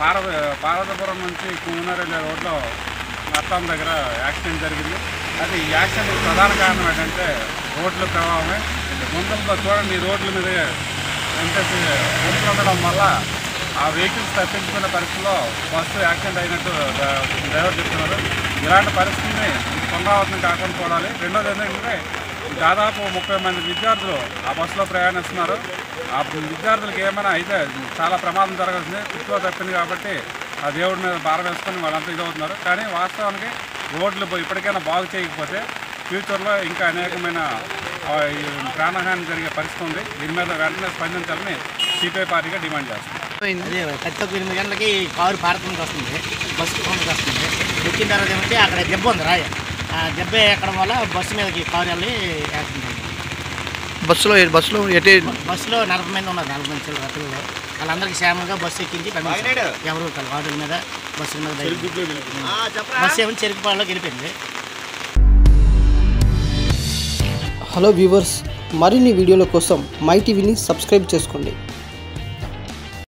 పార్వత పార్వతపురం నుంచి కుమనర్ రోడ్లో అత్తం దగ్గర యాక్సిడెంట్ జరిగింది. అది ఈ యాక్సిడెంట్కి ప్రధాన కారణం ఏంటంటే రోడ్ల ప్రభావమే. ముందు చూడండి ఈ రోడ్ల మీద ఎంత ఉండడం వల్ల ఆ వెహికల్స్ తప్పించుకునే పరిస్థితిలో బస్సు యాక్సిడెంట్ అయినట్టు డ్రైవర్ చెప్తున్నారు. ఇలాంటి పరిస్థితిని పునరావృతం కాకుండా చూడాలి. రెండోది ఏంటంటే దాదాపు ముప్పై మంది విద్యార్థులు ఆ బస్సులో ప్రయాణిస్తున్నారు. ఆ విద్యార్థులకు ఏమైనా అయితే చాలా ప్రమాదం జరగాల్సింది. చుట్టూ తప్పింది కాబట్టి ఆ దేవుడి మీద భారం వేసుకొని వాళ్ళంతా ఇదవుతున్నారు. కానీ వాస్తవానికి రోడ్లు ఇప్పటికైనా బాగు చేయకపోతే ఫ్యూచర్లో ఇంకా అనేకమైన ప్రాణహాని జరిగే పరిస్థితి ఉంది. దీని మీద వెంటనే స్పందించాలని సిపిఐ పార్టీగా డిమాండ్ చేస్తుంది అదే కత్తికి ఎనిమిది గంటలకి కారు పార్కింగ్కి వస్తుంది. బస్సు కోనకి వస్తుంది. ఎక్కిన తర్వాత ఏమంటే అక్కడ దెబ్బ ఉంది రాయ. ఆ దెబ్బ ఎక్కడం వల్ల బస్సు మీదకి కారు వెళ్ళి యాక్సిడెంట్ అయింది. బస్సులో బస్సులో ఎటే? బస్సులో నలభై మంది ఉన్నారు నలభై మంది పిల్లలు. వాళ్ళందరికీ క్షేమంగా బస్సు ఎక్కించి ఎవరు వార్డుల మీద బస్సుల మీద. బస్సు ఏమో చెరుకుపాడులోకి వెళ్ళిపోయింది హలో వ్యూవర్స్ మరిన్ని వీడియోల కోసం మై టీవీని సబ్స్క్రైబ్ చేసుకోండి.